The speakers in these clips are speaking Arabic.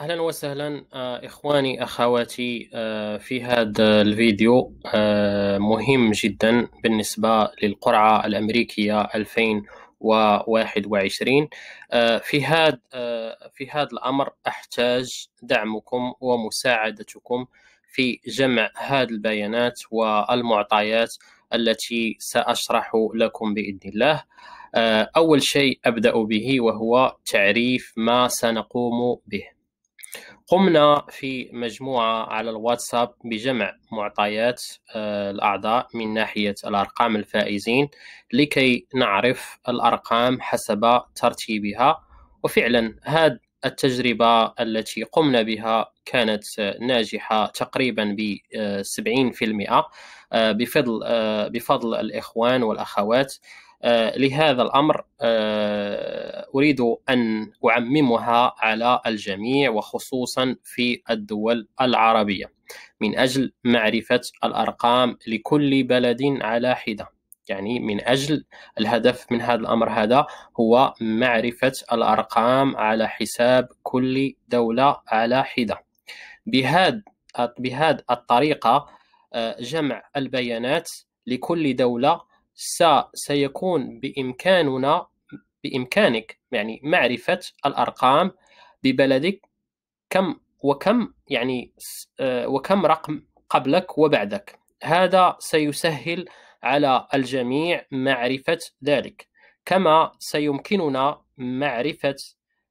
أهلا وسهلا آه، إخواني أخواتي آه، في هذا الفيديو آه، مهم جدا بالنسبة للقرعة الأمريكية 2021 في هذا في هذا الأمر أحتاج دعمكم ومساعدتكم في جمع هذه البيانات والمعطيات التي سأشرح لكم بإذن الله. أول شيء أبدأ به وهو تعريف ما سنقوم به. قمنا في مجموعة على الواتساب بجمع معطيات آه، الأعضاء من ناحية الأرقام الفائزين لكي نعرف الأرقام حسب ترتيبها. وفعلا هذه التجربة التي قمنا بها كانت ناجحة تقريبا ب 70% آه، بفضل آه، بفضل الإخوان والأخوات. لهذا الأمر آه، أريد أن أعممها على الجميع وخصوصا في الدول العربية من أجل معرفة الأرقام لكل بلد على حدة. يعني من أجل الهدف من هذا الأمر هذا هو معرفة الأرقام على حساب كل دولة على حدة. بهذا بهذه الطريقة آه، جمع البيانات لكل دولة سيكون بإمكاننا بإمكانك يعني معرفة الأرقام ببلدك كم وكم يعني آه، وكم رقم قبلك وبعدك. هذا سيسهل على الجميع معرفة ذلك. كما سيمكننا معرفة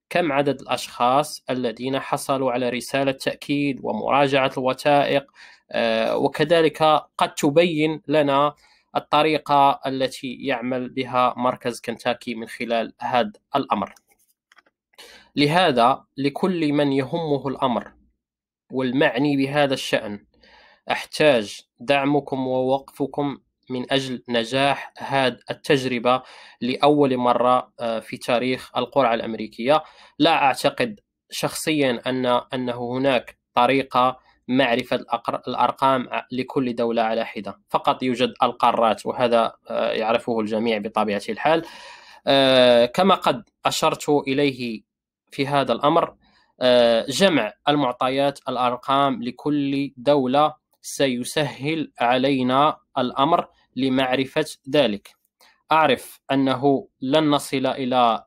كم عدد الأشخاص الذين حصلوا على رسالة تأكيد ومراجعة الوثائق آه، وكذلك قد تبين لنا الطريقة التي يعمل بها مركز كنتاكي من خلال هذا الأمر. لهذا لكل من يهمه الأمر والمعني بهذا الشأن أحتاج دعمكم ووقفكم من أجل نجاح هذه التجربة لأول مرة آه، في تاريخ القرعة الأمريكية. لا أعتقد شخصيا أن أنه هناك طريقة معرفة الأرقام لكل دولة على حدة. فقط يوجد القارات وهذا آه، يعرفه الجميع بطبيعة الحال. آه، كما قد أشرت إليه في هذا الأمر آه، جمع المعطيات الأرقام لكل دولة سيسهل علينا الأمر لمعرفة ذلك. أعرف أنه لن نصل إلى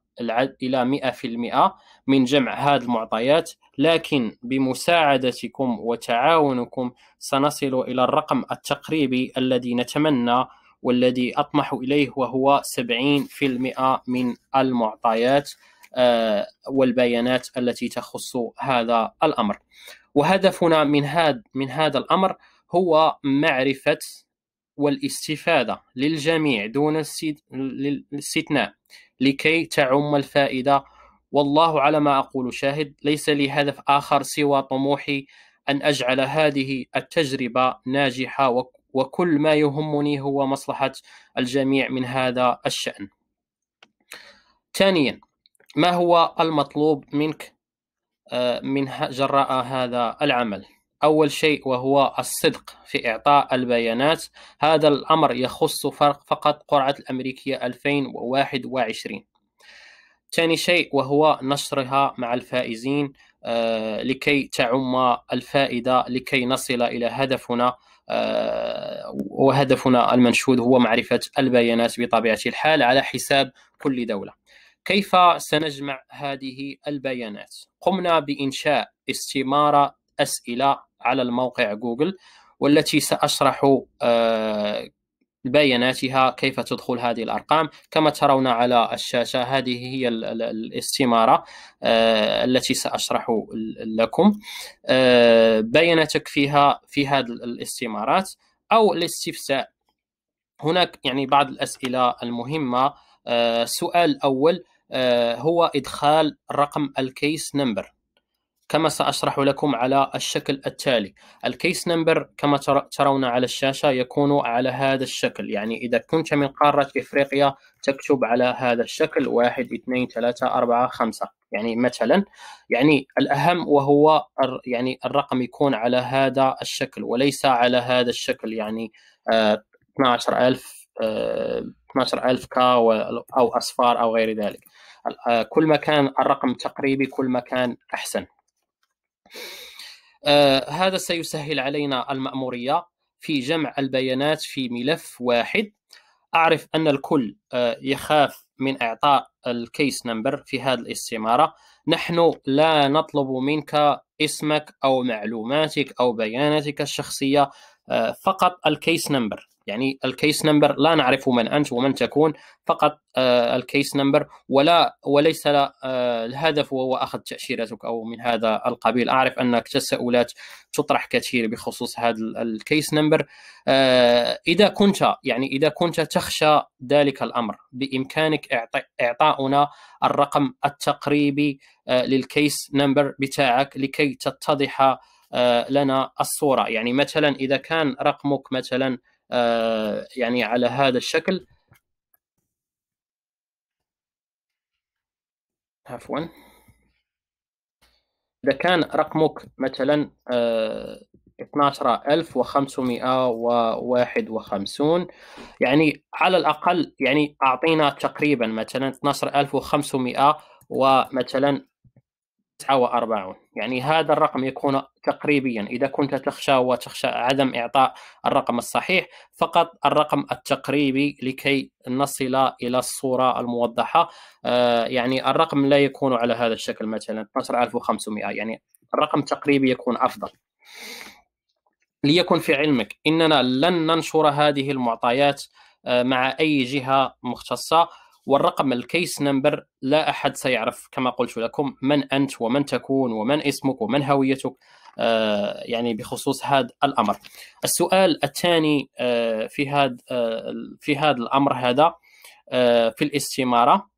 إلى 100% من جمع هذه المعطيات لكن بمساعدتكم وتعاونكم سنصل إلى الرقم التقريبي الذي نتمنى والذي أطمح إليه وهو 70% من المعطيات آه، والبيانات التي تخص هذا الأمر. وهدفنا من هذا من هذا الأمر هو معرفة والاستفادة للجميع دون الاستثناء لكي تعم الفائدة. والله على ما أقول شاهد ليس لي هدف آخر سوى طموحي أن أجعل هذه التجربة ناجحة وكل ما يهمني هو مصلحة الجميع من هذا الشأن. ثانيا ما هو المطلوب منك آه، من جراء هذا العمل؟ أول شيء وهو الصدق في إعطاء البيانات. هذا الأمر يخص فقط قرعة الأمريكية 2021 ثاني شيء وهو نشرها مع الفائزين آه، لكي تعم الفائدة لكي نصل إلى هدفنا آه، وهدفنا المنشود هو معرفة البيانات بطبيعة الحال على حساب كل دولة. كيف سنجمع هذه البيانات؟ قمنا بإنشاء استمارة أسئلة على الموقع جوجل والتي سأشرح آه، بياناتها كيف تدخل هذه الأرقام. كما ترون على الشاشة هذه هي الاستمارة آه، التي سأشرح لكم. آه، بياناتك فيها في هذه الاستمارات أو الاستفساء هناك يعني بعض الأسئلة المهمة. السؤال الأول هو إدخال رقم ال case number. كما سأشرح لكم على الشكل التالي. ال case number كما ترون على الشاشة يكون على هذا الشكل. يعني إذا كنت من قارة إفريقيا تكتب على هذا الشكل. واحد اثنين ثلاثة أربعة خمسة. يعني مثلا يعني الأهم وهو يعني الرقم يكون على هذا الشكل وليس على هذا الشكل. يعني 12000 آه 12000 آه، كا أو أصفار أو غير ذلك. آه، كل ما كان الرقم تقريبي كل ما كان أحسن. آه هذا سيسهل علينا المأمورية في جمع البيانات في ملف واحد. أعرف أن الكل آه يخاف من إعطاء ال case number في هذه الاستمارة نحن لا نطلب منك اسمك أو معلوماتك أو بياناتك الشخصية آه، فقط ال case number يعني ال case number لا نعرف من أنت ومن تكون فقط آه، ال case number ولا وليس آه، الهدف هو أخذ تأشيرتك أو من هذا القبيل. أعرف أنك تساؤلات تطرح كثير بخصوص هذا ال case number آه، إذا كنت يعني إذا كنت تخشى ذلك الأمر بإمكانك إعطاؤنا الرقم التقريبي لل case number بتاعك لكي تتضح لنا الصورة. يعني مثلا إذا كان رقمك مثلا يعني على هذا الشكل. عفوا. إذا كان رقمك مثلا 12551 آه، يعني على الأقل يعني أعطينا تقريبا مثلا 12500 ومثلا 49 يعني هذا الرقم يكون تقريبيا إذا كنت تخشى وتخشى عدم إعطاء الرقم الصحيح فقط الرقم التقريبي لكي نصل إلى الصورة الموضحة. آه، يعني الرقم لا يكون على هذا الشكل مثلا 12500 يعني الرقم التقريبي يكون أفضل. ليكن في علمك إننا لن ننشر هذه المعطيات آه، مع أي جهة مختصة. والرقم الكيس نمبر لا أحد سيعرف كما قلت لكم من أنت ومن تكون ومن اسمك ومن هويتك آه، يعني بخصوص هذا الأمر. السؤال الثاني آه، في هذا آه، في هذا الأمر هذا في الاستمارة.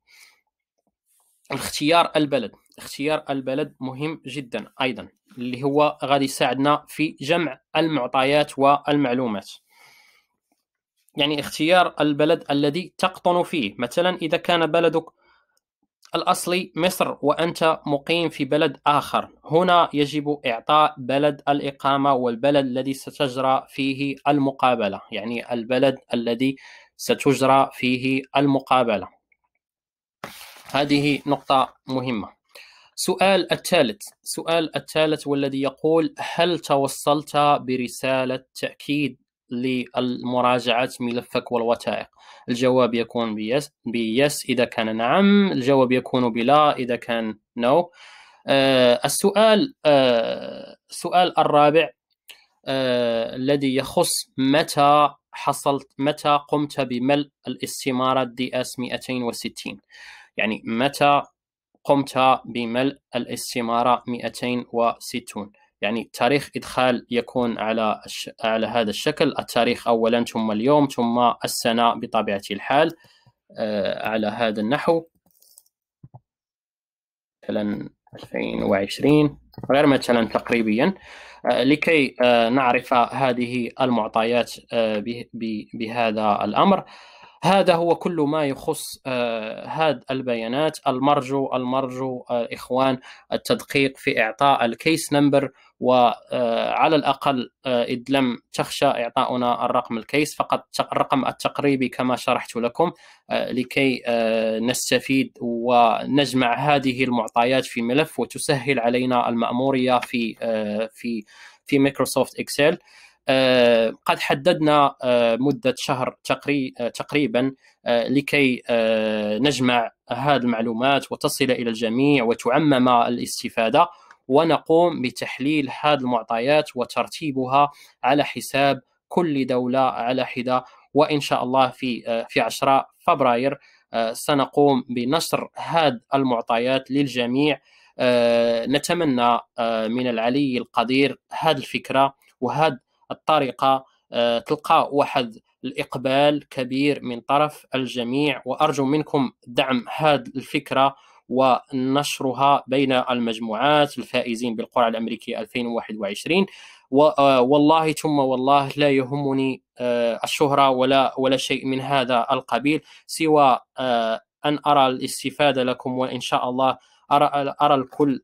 اختيار البلد. اختيار البلد مهم جدا أيضا اللي هو غادي يساعدنا في جمع المعطيات والمعلومات. يعني اختيار البلد الذي تقطن فيه. مثلا إذا كان بلدك الأصلي مصر وأنت مقيم في بلد آخر. هنا يجب إعطاء بلد الإقامة والبلد الذي ستجرى فيه المقابلة. يعني البلد الذي ستجرى فيه المقابلة. هذه نقطة مهمة. سؤال الثالث. سؤال الثالث والذي يقول هل توصلت برسالة تأكيد للمراجعة ملفك والوثائق. الجواب يكون ب yes, ب yes. إذا كان نعم الجواب يكون بلا. إذا كان no. no. آه السؤال آه السؤال الرابع آه الذي يخص متى حصلت متى قمت بملء الاستمارة DS 260 يعني متى قمت بملء الاستمارة 260 يعني تاريخ إدخال يكون على على هذا الشكل. التاريخ أولا ثم اليوم ثم السنة بطبيعة الحال آه، على هذا النحو. مثلا 2020 غير مثلا تقريبا. آه، لكي آه، نعرف هذه المعطيات بهذا الأمر. هذا هو كل ما يخص هذه البيانات. المرجو المرجو إخوان التدقيق في إعطاء ال case number وعلى الأقل آه، إذ لم تخشى إعطاؤنا الرقم ال case فقط الرقم التقريبي كما شرحت لكم آه، لكي آه، نستفيد ونجمع هذه المعطيات في ملف وتسهل علينا المأمورية في في في Microsoft Excel قد حددنا مدة شهر تقريبا لكي نجمع هذه المعلومات وتصل إلى الجميع وتعمم الاستفادة ونقوم بتحليل هذه المعطيات وترتيبها على حساب كل دولة على حدة وإن شاء الله في في 10 فبراير آه، سنقوم بنشر هذه المعطيات للجميع. آه، نتمنى آه، من العلي القدير هذه الفكرة وهذه الطريقة تلقى واحد الإقبال كبير من طرف الجميع وأرجو منكم دعم هذه الفكرة ونشرها بين المجموعات الفائزين بالقرعة الأمريكية 2021 آه، والله ثم والله لا يهمني آه، الشهرة ولا ولا شيء من هذا القبيل سوى آه، أن أرى الاستفادة لكم وإن شاء الله أرى أرى الكل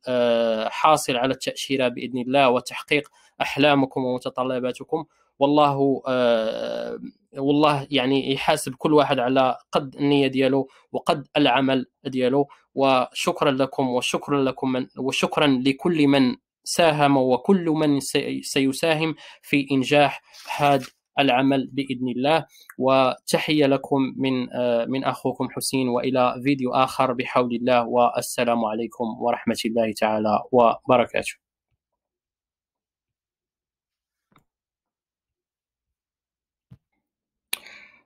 حاصل على التأشيرة بإذن الله وتحقيق أحلامكم ومتطلباتكم. والله آه والله يعني يحاسب كل واحد على قد النية ديالو وقد العمل ديالو وشكرا لكم وشكرا لكم من وشكرا لكل من ساهم وكل من سيساهم في إنجاح هذا العمل بإذن الله. وتحية لكم من من أخوكم حسين وإلى فيديو آخر بحول الله. والسلام عليكم ورحمة الله تعالى وبركاته.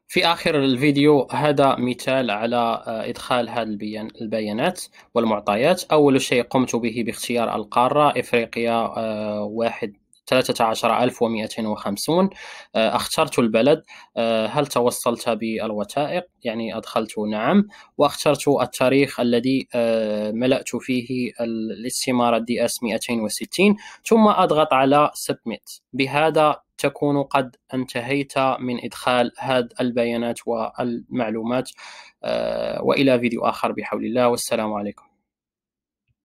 في آخر الفيديو هذا مثال على آه، إدخال هذه البيانات والمعطيات. أول شيء قمت به باختيار القارة إفريقيا آه، واحد 13250 آه، أخترت البلد. هل توصلت بالوثائق؟ يعني أدخلت نعم. وأخترت التاريخ الذي ملأت فيه الاستمارة دي إس 260 ثم أضغط على submit بهذا تكون قد انتهيت من إدخال هذه البيانات والمعلومات آه، وإلى فيديو آخر بحول الله والسلام عليكم.